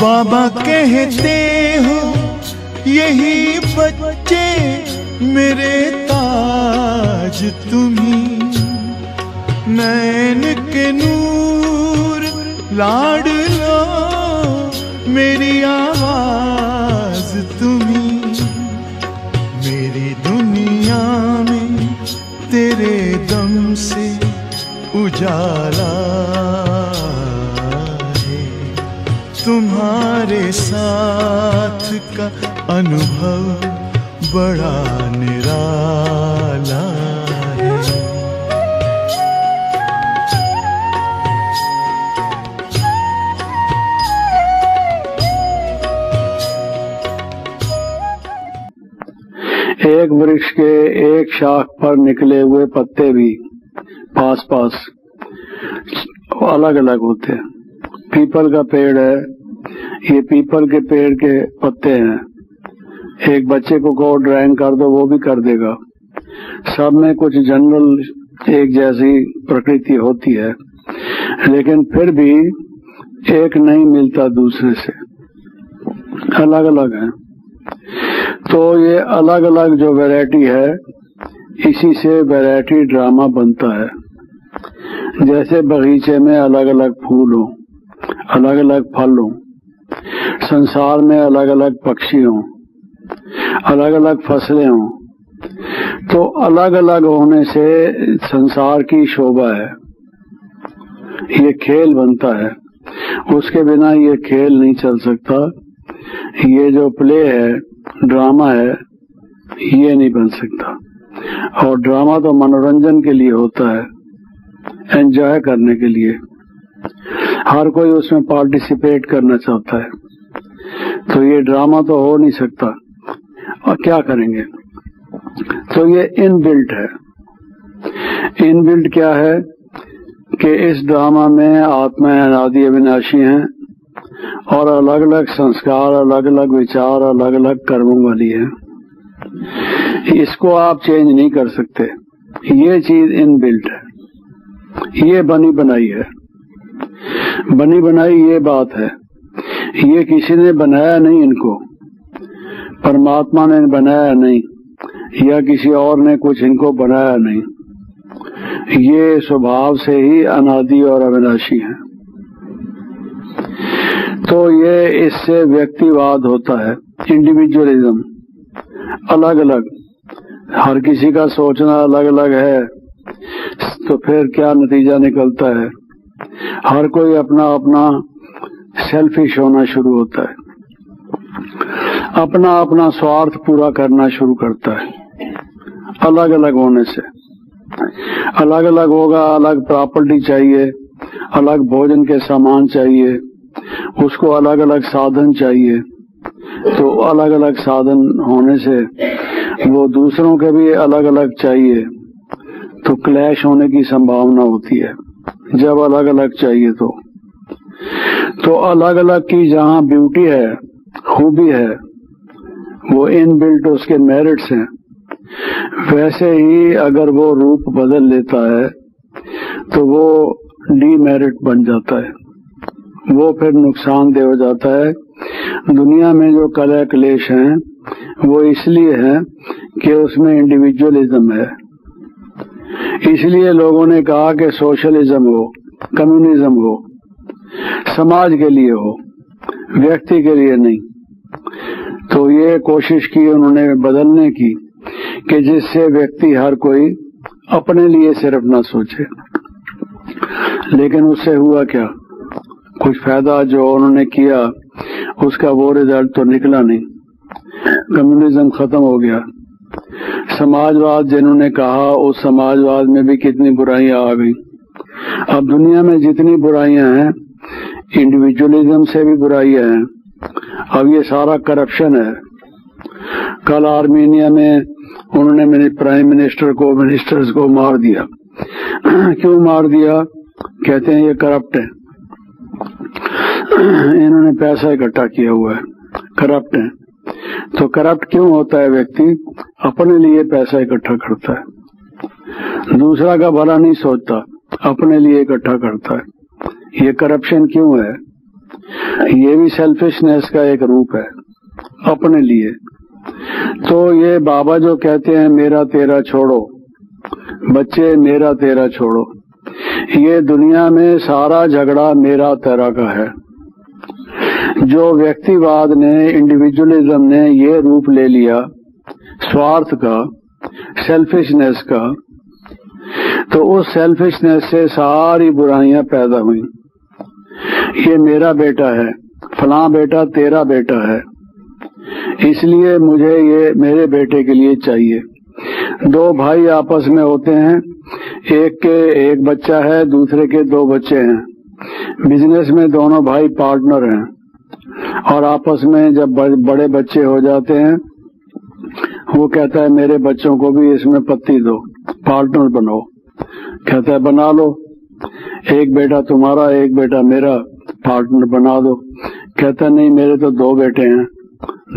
बाबा कहते हो, यही बच्चे मेरे ताज तुम्ही। नैन के नूर लाड लो मेरी आवाज़। तुम्हारे साथ का अनुभव बड़ा निराला एक वृक्ष के एक शाख पर निकले हुए पत्ते भी पास पास अलग अलग होते हैं। पीपल का पेड़ है ये पीपल के पेड़ के पत्ते हैं। एक बच्चे को कहो ड्राइंग कर दो, वो भी कर देगा। सब में कुछ जनरल एक जैसी प्रकृति होती है, लेकिन फिर भी एक नहीं मिलता दूसरे से। अलग अलग है। तो ये अलग अलग जो वैरायटी है, इसी से वैरायटी ड्रामा बनता है। जैसे बगीचे में अलग अलग फूल हो अलग अलग फल हो। संसार में अलग अलग पक्षी हों अलग अलग फ़सलें हों तो अलग अलग होने से संसार की शोभा है, ये खेल बनता है। उसके बिना ये खेल नहीं चल सकता। ये जो प्ले है, ड्रामा है, ये नहीं बन सकता। और ड्रामा तो मनोरंजन के लिए होता है, एंजॉय करने के लिए। हर कोई उसमें पार्टिसिपेट करना चाहता है। तो ये ड्रामा तो हो नहीं सकता। और क्या करेंगे? तो ये इनबिल्ट है। इनबिल्ट क्या है? कि इस ड्रामा में आत्माएँ अनादि अविनाशी हैं, और अलग अलग संस्कार अलग अलग विचार अलग अलग कर्मों वाली है। इसको आप चेंज नहीं कर सकते। ये चीज़ इन बिल्ट है। ये बनी बनाई है। बनी बनाई ये बात है। ये किसी ने बनाया नहीं इनको। परमात्मा ने बनाया नहीं, या किसी और ने कुछ इनको बनाया नहीं। ये स्वभाव से ही अनादि और अविनाशी है। तो ये इससे व्यक्तिवाद होता है। इंडिविजुअलिज्म अलग अलग हर किसी का सोचना अलग अलग है। तो फिर क्या नतीजा निकलता है? हर कोई अपना अपना सेल्फिश होना शुरू होता है। अपना अपना स्वार्थ पूरा करना शुरू करता है। अलग अलग होने से। अलग अलग होगा, अलग प्रॉपर्टी चाहिए, अलग भोजन के सामान चाहिए, उसको अलग अलग साधन चाहिए। तो अलग अलग साधन होने से वो दूसरों के भी अलग अलग चाहिए। तो क्लैश होने की संभावना होती है। जब अलग अलग चाहिए तो। तो अलग अलग की जहाँ ब्यूटी है, खूबी है, वो इन बिल्ट उसके मेरिट्स हैं। वैसे ही अगर वो रूप बदल लेता है तो वो डीमेरिट बन जाता है। वो फिर नुकसानदेह हो जाता है। दुनिया में जो कला क्लेश हैं, वो इसलिए है कि उसमें इंडिविजुअलिज्म है। इसलिए लोगों ने कहा कि सोशलिज्म हो, कम्युनिज्म हो, समाज के लिए हो, व्यक्ति के लिए नहीं। तो ये कोशिश की उन्होंने बदलने की कि जिससे व्यक्ति हर कोई अपने लिए सिर्फ़ ना सोचे। लेकिन उससे हुआ क्या? कुछ फ़ायदा जो उन्होंने किया, उसका वो रिज़ल्ट तो निकला नहीं। कम्युनिज्म खत्म हो गया। समाजवाद जिन्होंने कहा, उस समाजवाद में भी कितनी बुराइयाँ आ गई। अब दुनिया में जितनी बुराइयाँ हैं इंडिविजुअलिज्म से भी बुराइयाँ हैं। अब ये सारा करप्शन है। कल आर्मीनिया में उन्होंने मेरे प्राइम मिनिस्टर को मिनिस्टर्स को मार दिया। क्यों मार दिया? कहते हैं ये करप्ट है। इन्होंने पैसा इकट्ठा किया हुआ है। करप्ट है। तो करप्ट क्यों होता है व्यक्ति? अपने लिए पैसा इकट्ठा करता है। दूसरा का भला नहीं सोचता, अपने लिए इकट्ठा करता है। ये करप्शन क्यों है? ये भी सेल्फिशनेस का एक रूप है, अपने लिए। तो ये बाबा जो कहते हैं, मेरा तेरा छोड़ो, बच्चे, मेरा तेरा छोड़ो, ये दुनिया में सारा झगड़ा मेरा तेरा का है। जो व्यक्तिवाद ने इंडिविजुअलिज्म ने ये रूप ले लिया, स्वार्थ का सेल्फिशनेस का तो उस सेल्फिशनेस से सारी बुराइयाँ पैदा हुई। ये मेरा बेटा है, फला बेटा तेरा बेटा है, इसलिए मुझे ये मेरे बेटे के लिए चाहिए। दो भाई आपस में होते हैं, एक के एक बच्चा है, दूसरे के दो बच्चे हैं। बिज़नेस में दोनों भाई पार्टनर हैं। और आपस में जब बड़े बच्चे हो जाते हैं, वो कहता है, मेरे बच्चों को भी इसमें पत्ती दो, पार्टनर बनाओ। कहता है, बना लो। एक बेटा तुम्हारा, एक बेटा मेरा, पार्टनर बना दो। कहता नहीं, मेरे तो दो बेटे हैं।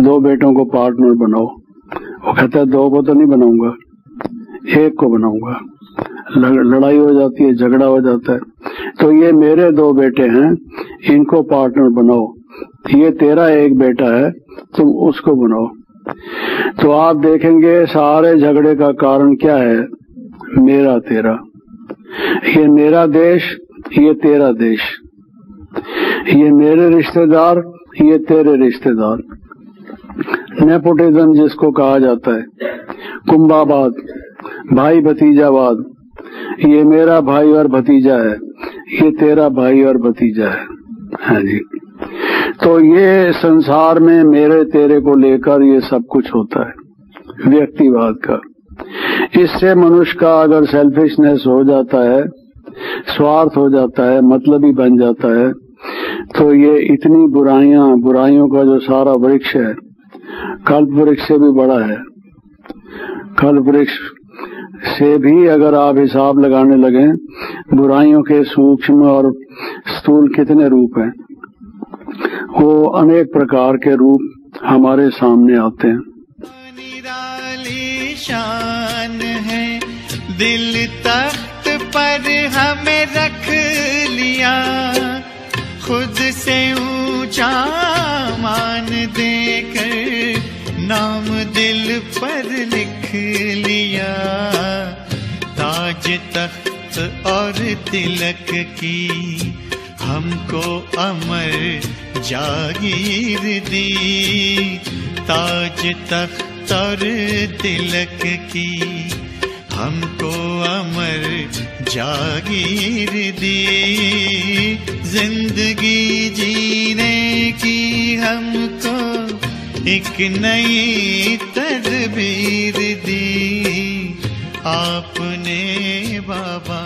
दो बेटों को पार्टनर बनाओ। वो कहता है, दो को तो नहीं बनाऊँगा, एक को बनाऊँगा। लड़ाई हो जाती है, झगड़ा हो जाता है। तो ये मेरे दो बेटे हैं, इनको पार्टनर बनाओ। ये तेरा एक बेटा है, तुम उसको बनाओ। तो आप देखेंगे, सारे झगड़े का कारण क्या है? मेरा तेरा। ये मेरा देश, ये तेरा देश। ये मेरे रिश्तेदार, ये तेरे रिश्तेदार। नेपोटिज्म जिसको कहा जाता है, कुंभाबाद, भाई भतीजाबाद ये मेरा भाई और भतीजा है, ये तेरा भाई और भतीजा है। हाँ जी। तो ये संसार में मेरे तेरे को लेकर ये सब कुछ होता है, व्यक्तिवाद का। इससे मनुष्य का अगर सेल्फिशनेस हो जाता है, स्वार्थ हो जाता है मतलब ही बन जाता है तो ये इतनी बुराइयाँ, बुराइयों का जो सारा वृक्ष है, कल्प वृक्ष से भी बड़ा है। कल्प वृक्ष से भी अगर आप हिसाब लगाने लगे, बुराइयों के सूक्ष्म और स्थूल कितने रूप हैं? वो अनेक प्रकार के रूप हमारे सामने आते हैं। शान है, दिल तख्त पर हमें रख लिया। खुद से ऊँचा मान देकर नाम दिल पर लिख लिया। ताज तख्त और तिलक की हमको अमर जागीर दी, ताज तख्त और तिलक की। हमको अमर जागीर दी, ज़िंदगी जीने की हमको एक नई तदबीर दी। आपने बाबा